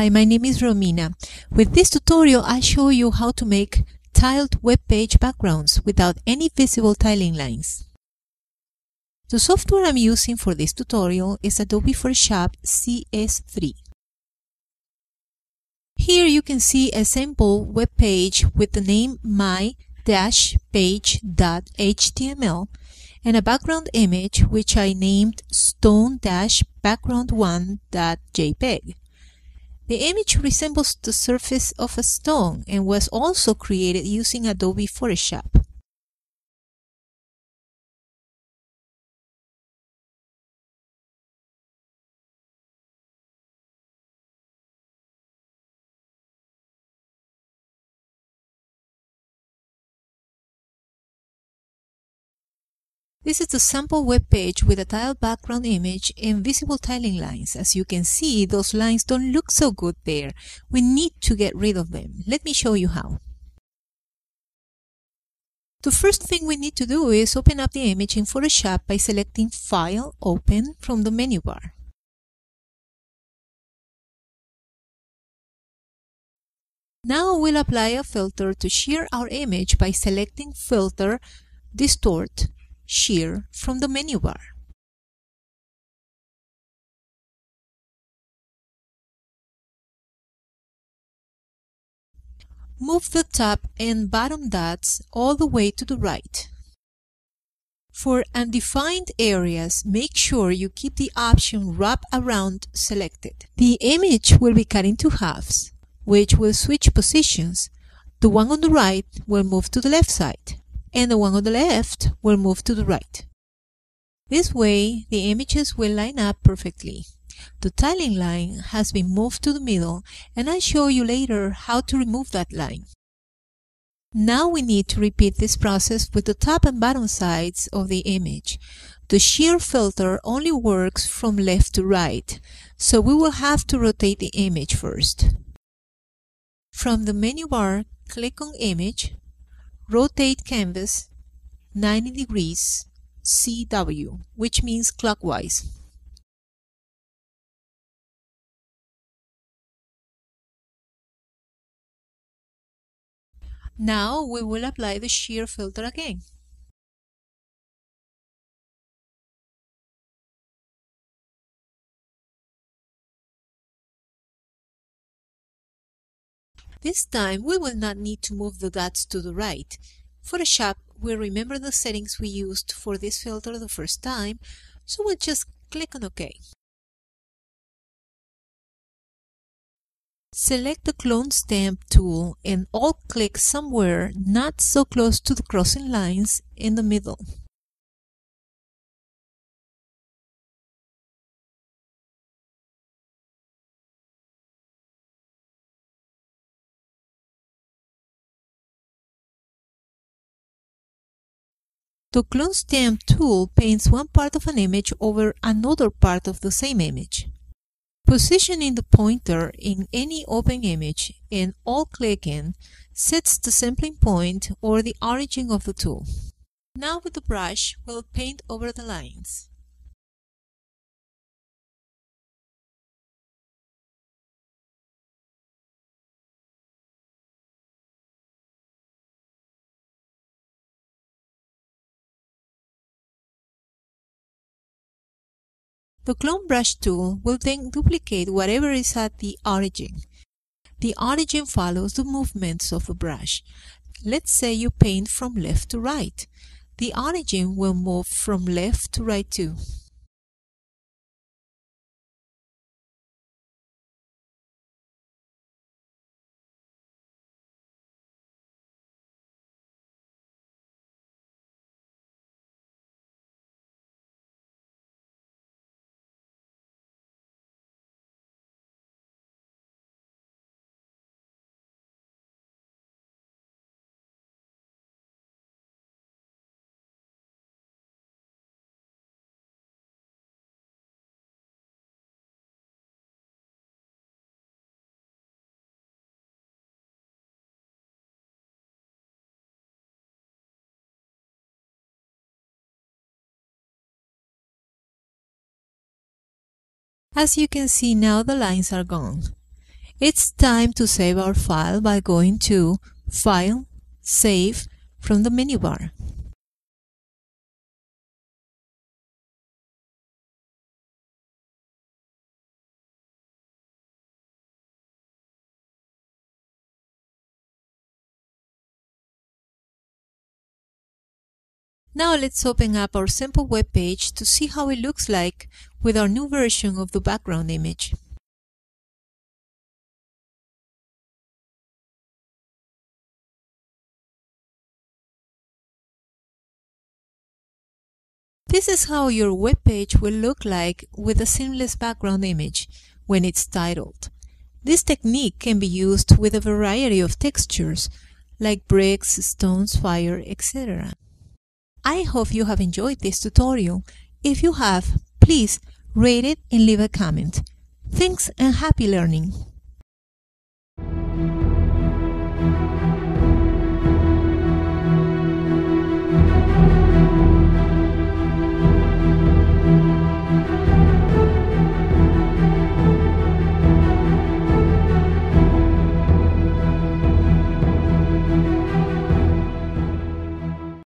Hi, my name is Romina. With this tutorial, I show you how to make tiled web page backgrounds without any visible tiling lines. The software I'm using for this tutorial is Adobe Photoshop CS3. Here you can see a sample web page with the name my-page.html and a background image which I named stone-background1.jpg. The image resembles the surface of a stone and was also created using Adobe Photoshop. This is the sample web page with a tiled background image and visible tiling lines. As you can see, those lines don't look so good there. We need to get rid of them. Let me show you how. The first thing we need to do is open up the image in Photoshop by selecting File, Open from the menu bar. Now we'll apply a filter to shear our image by selecting Filter, Distort, Shear from the menu bar. Move the top and bottom dots all the way to the right. For undefined areas, make sure you keep the option Wrap Around selected. The image will be cut into halves, which will switch positions. The one on the right will move to the left side and the one on the left will move to the right. This way, the images will line up perfectly. The tiling line has been moved to the middle and I'll show you later how to remove that line. Now we need to repeat this process with the top and bottom sides of the image. The shear filter only works from left to right, so we will have to rotate the image first. From the menu bar, click on Image, rotate canvas 90 degrees CW, which means clockwise. Now we will apply the shear filter again. This time we will not need to move the dots to the right. Photoshop will remember the settings we used for this filter the first time, so we'll just click on OK. Select the Clone Stamp tool and alt-click somewhere not so close to the crossing lines in the middle. The clone stamp tool paints one part of an image over another part of the same image. Positioning the pointer in any open image and alt-clicking sets the sampling point or the origin of the tool. Now with the brush, we'll paint over the lines. The clone brush tool will then duplicate whatever is at the origin. The origin follows the movements of the brush. Let's say you paint from left to right. The origin will move from left to right too. As you can see now the lines are gone. It's time to save our file by going to File, Save from the menu Now let's open up our sample web page to see how it looks like with our new version of the background image. This is how your web page will look like with a seamless background image when it's tiled. This technique can be used with a variety of textures like bricks, stones, fire, etc. I hope you have enjoyed this tutorial. If you have, please rate it and leave a comment. Thanks and happy learning!